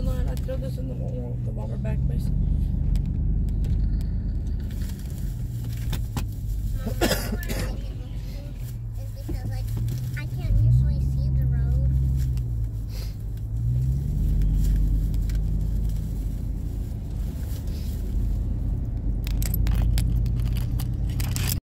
line. I throw this in the Walmart, the Walmart.